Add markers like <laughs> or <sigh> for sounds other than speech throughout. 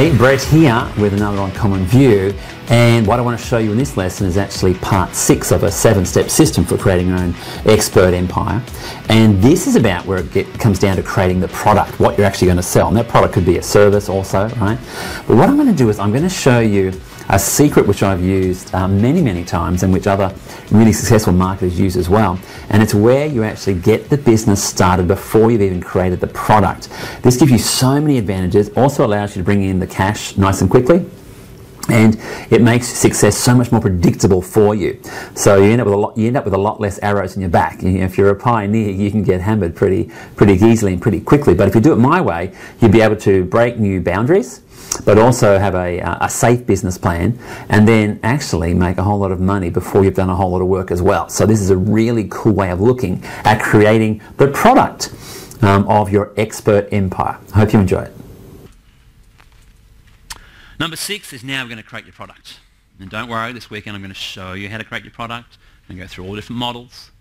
G'day, Brett here with another Uncommon View. And what I want to show you in this lesson is actually part six of a seven-step system for creating your own expert empire. And this is about where it get, comes down to creating the product, what you're actually going to sell. And that product could be a service also, right? But what I'm going to do is I'm going to show you a secret which I've used uh, many, many times and which other really successful marketers use as well. And it's where you actually get the business started before you've even created the product. This gives you so many advantages, also allows you to bring in the cash nice and quickly. And it makes success so much more predictable for you. So you end up with a lot. You end up with a lot less arrows in your back. You know, if you're a pioneer, you can get hammered pretty, pretty easily and pretty quickly. But if you do it my way, you'll be able to break new boundaries but also have a, a safe business plan and then actually make a whole lot of money before you've done a whole lot of work as well. So this is a really cool way of looking at creating the product um, of your expert empire. I hope you enjoy it. Number six is now we're going to create your product. And don't worry, this weekend I'm going to show you how to create your product and go through all different models.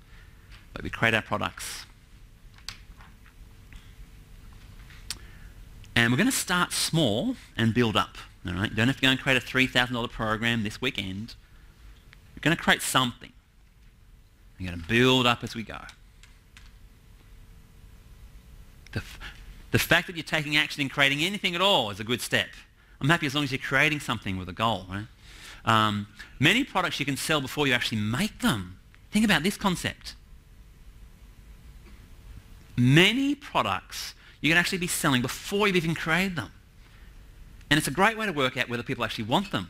But we create our products And we're going to start small and build up. All right? You don't have to go and create a $3,000 program this weekend. We're going to create something. We're going to build up as we go. The, the fact that you're taking action in creating anything at all is a good step. I'm happy as long as you're creating something with a goal. Right? Um, many products you can sell before you actually make them. Think about this concept. Many products you can actually be selling before you've even created them. And it's a great way to work out whether people actually want them.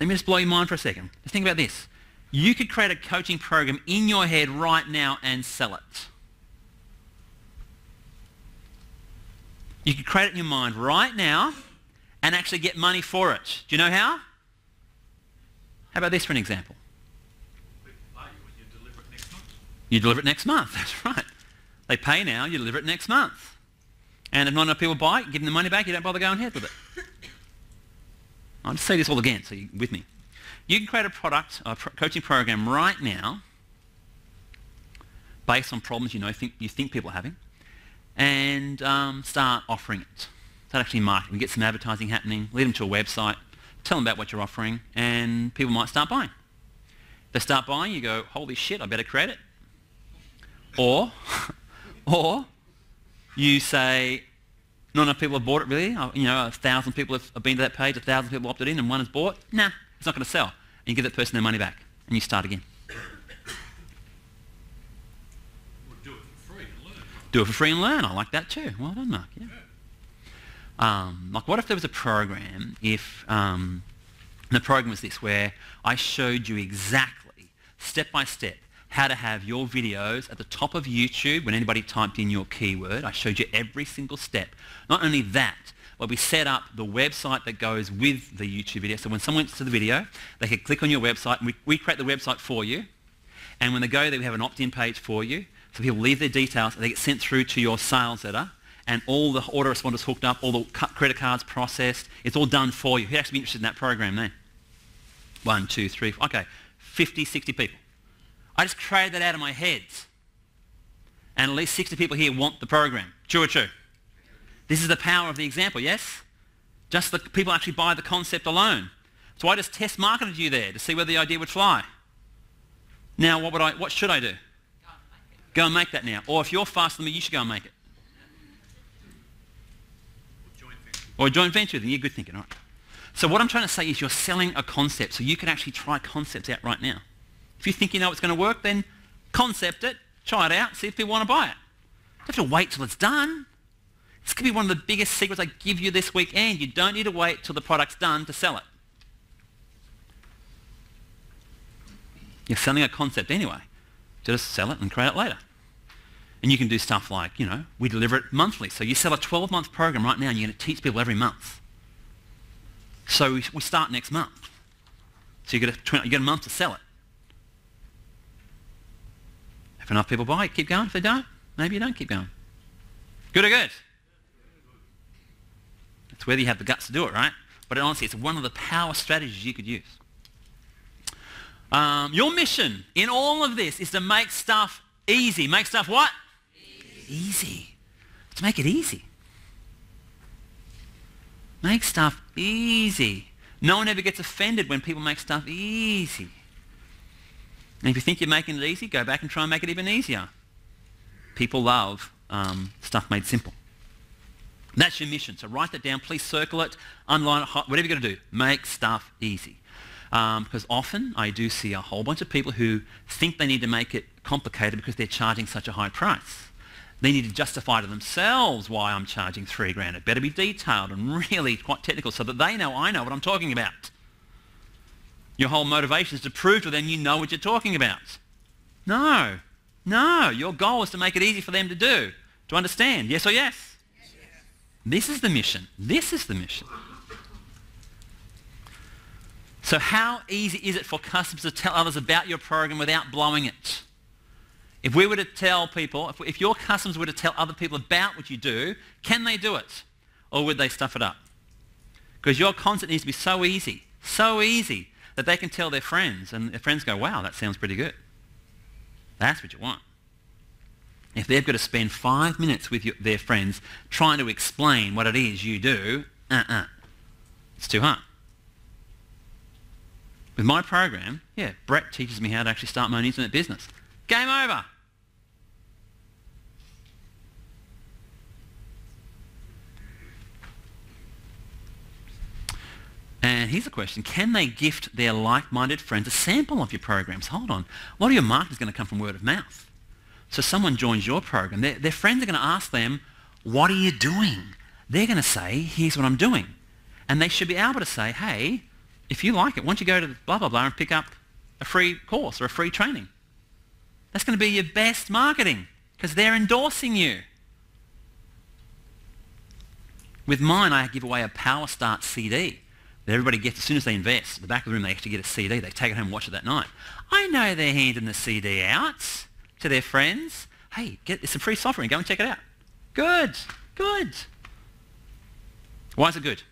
Let me just blow your mind for a second. Just think about this. You could create a coaching program in your head right now and sell it. You can create it in your mind right now and actually get money for it. Do you know how? How about this for an example? You deliver it next month. That's right. They pay now, you deliver it next month. And if not enough people buy it, give them the money back, you don't bother going ahead with it. <laughs> I'll just say this all again so you're with me. You can create a product, a coaching program right now based on problems you know think, you think people are having and um, start offering it. Start actually marketing. Get some advertising happening, lead them to a website, tell them about what you're offering, and people might start buying. If they start buying, you go, holy shit, I better create it. Or <laughs> or you say, not enough people have bought it really. You know, a thousand people have been to that page, a thousand people opted in, and one has bought. Nah, it's not going to sell. And you give that person their money back, and you start again. do it for free and learn. Do it for free and learn. I like that too. Well done, Mark. Yeah. Um, like, what if there was a program? If um, the program was this, where I showed you exactly, step by step, how to have your videos at the top of YouTube when anybody typed in your keyword. I showed you every single step. Not only that, but we set up the website that goes with the YouTube video. So when someone went to the video, they could click on your website and we, we create the website for you. And when they go there, we have an opt-in page for you. So people leave their details and they get sent through to your sales letter and all the autoresponders hooked up, all the credit cards processed. It's all done for you. Who'd actually be interested in that program there? One, two, three, four. okay, 50, 60 people. I just created that out of my head. And at least 60 people here want the program. True or true? This is the power of the example, yes? Just the people actually buy the concept alone. So I just test marketed you there to see whether the idea would fly. Now, what, would I, what should I do? Go and make that now. Or if you're faster than me, you should go and make it. Or a joint venture then. You're good thinking, all right. So what I'm trying to say is you're selling a concept, so you can actually try concepts out right now. If you think you know it's going to work, then concept it, try it out, see if people want to buy it. You don't have to wait till it's done. This could be one of the biggest secrets I give you this weekend. You don't need to wait till the product's done to sell it. You're selling a concept anyway. Just sell it and create it later. And you can do stuff like, you know, we deliver it monthly. So you sell a 12-month program right now and you're going to teach people every month. So we start next month. So you get, a, you get a month to sell it. If enough people buy it, keep going. If they don't, maybe you don't keep going. Good or good? It's whether you have the guts to do it, right? But honestly, it's one of the power strategies you could use. Um, your mission in all of this is to make stuff easy. Make stuff what? Easy. easy. To make it easy. Make stuff easy. No one ever gets offended when people make stuff easy. And if you think you're making it easy, go back and try and make it even easier. People love um, stuff made simple. That's your mission. So write that down. Please circle it, underline it, whatever you're going to do. Make stuff easy. Um, because often I do see a whole bunch of people who think they need to make it complicated because they're charging such a high price. They need to justify to themselves why I'm charging three grand. It better be detailed and really quite technical so that they know I know what I'm talking about. Your whole motivation is to prove to them you know what you're talking about. No. No. Your goal is to make it easy for them to do, to understand. Yes or yes? yes. This is the mission. This is the mission. So how easy is it for customers to tell others about your program without blowing it? If we were to tell people, if, if your customers were to tell other people about what you do, can they do it? Or would they stuff it up? Because your concept needs to be so easy, so easy, that they can tell their friends, and their friends go, wow, that sounds pretty good. That's what you want. If they've got to spend five minutes with your, their friends trying to explain what it is you do, uh-uh. It's too hard. With my program, yeah, Brett teaches me how to actually start my own internet business. Game over. And here's a question. Can they gift their like-minded friends a sample of your programs? Hold on. A lot of your marketing is going to come from word of mouth. So someone joins your program. Their, their friends are going to ask them, what are you doing? They're going to say, here's what I'm doing. And they should be able to say, hey, if you like it, why don't you go to blah, blah, blah and pick up a free course or a free training? That's going to be your best marketing because they're endorsing you. With mine, I give away a Power Start CD that everybody gets as soon as they invest. At the back of the room, they actually get a CD. They take it home and watch it that night. I know they're handing the CD out to their friends. Hey, get some free software and go and check it out. Good, good. Why is it good?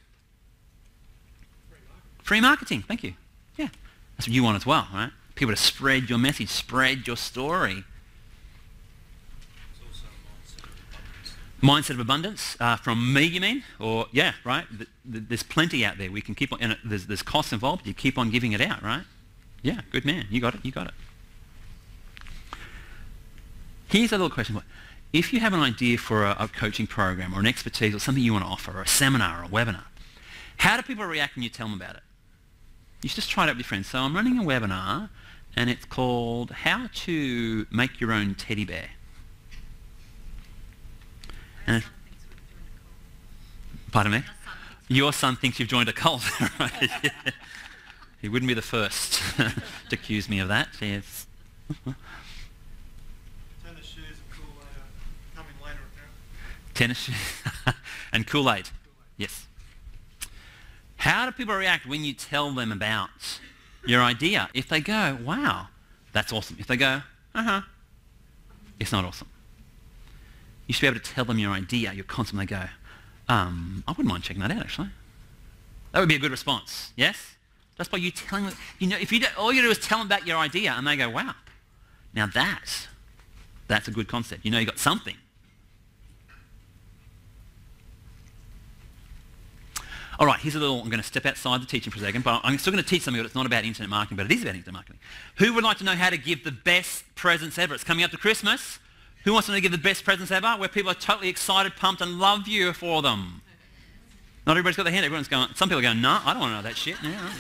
Free marketing. Thank you. Yeah, that's what you want as well, right? People to spread your message, spread your story. mindset of abundance uh, from me, you mean? Or yeah, right. The, the, there's plenty out there. We can keep on, and there's there's costs involved. You keep on giving it out, right? Yeah, good man. You got it. You got it. Here's a little question. If you have an idea for a, a coaching program or an expertise or something you want to offer, or a seminar or a webinar, how do people react when you tell them about it? You should just try it out with your friends. So I'm running a webinar, and it's called How to Make Your Own Teddy Bear. And pardon me? Your son thinks you've joined a cult. right? <laughs> He wouldn't be the first <laughs> to accuse me of that. Yes. Tennis shoes and Kool-Aid are coming later apparently. Tennis shoes <laughs> and Kool-Aid. Yes. How do people react when you tell them about your idea? If they go, wow, that's awesome. If they go, uh-huh, it's not awesome you should be able to tell them your idea, your concept, and they go, um, I wouldn't mind checking that out, actually. That would be a good response, yes? Just by you telling them, you know, if you do, all you do is tell them about your idea, and they go, wow, now that, that's a good concept. You know you got something. All right, here's a little, I'm going to step outside the teaching for a second, but I'm still going to teach something that's not about internet marketing, but it is about internet marketing. Who would like to know how to give the best presents ever? It's coming up to Christmas. Who wants to give the best presents ever? Where people are totally excited, pumped, and love you for them. Not everybody's got their hand. Everyone's going. Some people are going, no, I don't want to know that shit. Yeah,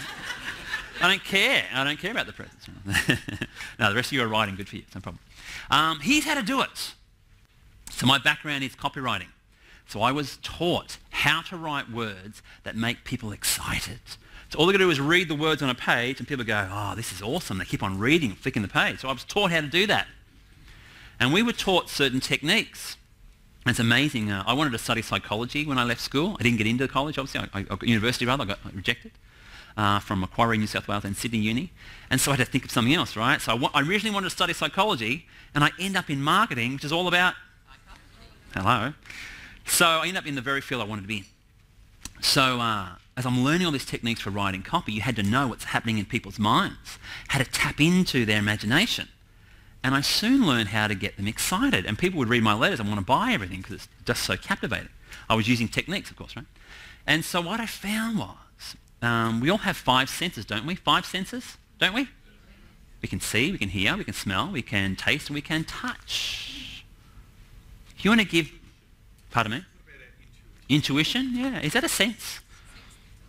I don't care. I don't care about the presents. <laughs> no, the rest of you are writing. Good for you. No problem. Um, here's how to do it. So my background is copywriting. So I was taught how to write words that make people excited. So all they got to do is read the words on a page and people go, oh, this is awesome. They keep on reading, flicking the page. So I was taught how to do that. And we were taught certain techniques. It's amazing. Uh, I wanted to study psychology when I left school. I didn't get into college, obviously. I, I university, rather. I got rejected uh, from Macquarie, New South Wales, and Sydney Uni. And so I had to think of something else, right? So I, wa- I originally wanted to study psychology, and I end up in marketing, which is all about... Hello. So I end up in the very field I wanted to be in. So uh, as I'm learning all these techniques for writing copy, you had to know what's happening in people's minds, how to tap into their imagination. And I soon learned how to get them excited. And people would read my letters and want to buy everything because it's just so captivating. I was using techniques, of course, right? And so what I found was, um, we all have five senses, don't we? Five senses, don't we? We can see, we can hear, we can smell, we can taste, and we can touch. If you want to give, pardon me? Intuition, yeah. Is that a sense?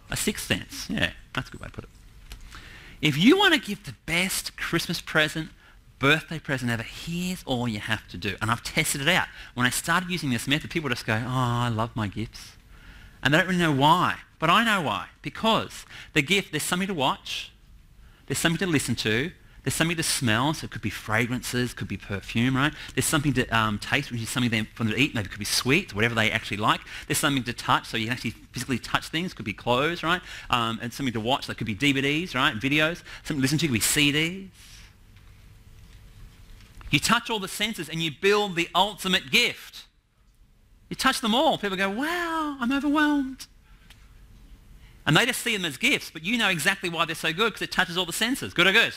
A sixth sense, yeah. That's a good way to put it. If you want to give the best Christmas present, birthday present ever, here's all you have to do. And I've tested it out. When I started using this method, people just go, oh, I love my gifts. And they don't really know why. But I know why. Because the gift, there's something to watch, there's something to listen to, there's something to smell, so it could be fragrances, could be perfume, right? There's something to um, taste, which is something for them to eat. Maybe it could be sweet, whatever they actually like. There's something to touch, so you can actually physically touch things. Could be clothes, right? Um, and something to watch, that could be DVDs, right? Videos. Something to listen to could be CDs. You touch all the senses and you build the ultimate gift. You touch them all. People go, wow, I'm overwhelmed. And they just see them as gifts, but you know exactly why they're so good because it touches all the senses. Good or good?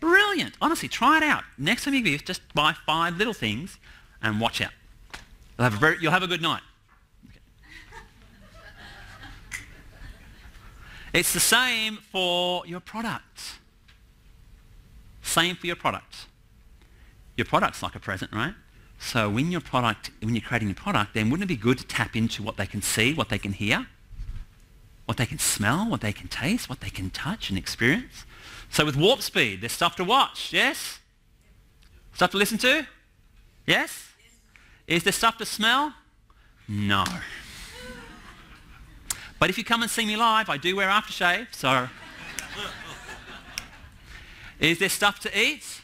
Brilliant. Honestly, try it out. Next time you gift, just buy five little things and watch out. You'll have a, very, you'll have a good night. Okay. It's the same for your product. Same for your product. Your product's like a present, right? So when your product, when you're creating a product, then wouldn't it be good to tap into what they can see, what they can hear, what they can smell, what they can taste, what they can touch and experience? So with Warp Speed, there's stuff to watch, yes? Stuff to listen to? Yes? Is there stuff to smell? No. But if you come and see me live, I do wear aftershave, so... Is there stuff to eat?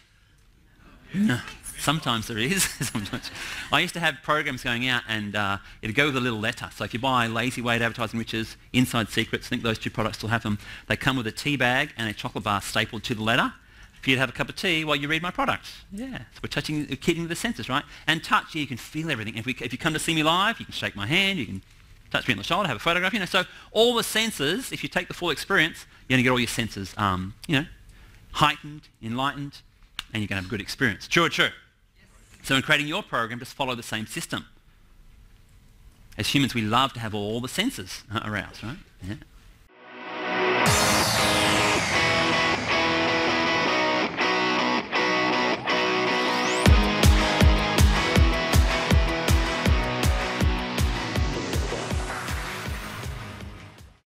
No. Sometimes there is. <laughs> Sometimes. I used to have programs going out and uh, it'd go with a little letter. So if you buy Lazy Way to Advertising Riches, Inside Secrets, I think those two products still have them, they come with a tea bag and a chocolate bar stapled to the letter for you to have a cup of tea while you read my products. Yeah, so we're touching, keeping the senses, right? And touch, yeah, you can feel everything. If, we, if you come to see me live, you can shake my hand, you can touch me on the shoulder, have a photograph, you know. So all the senses, if you take the full experience, you're going to get all your senses, um, you know, heightened, enlightened, and you're going to have a good experience. True or true? So in creating your program, just follow the same system. As humans, we love to have all the senses uh, aroused, right? Yeah.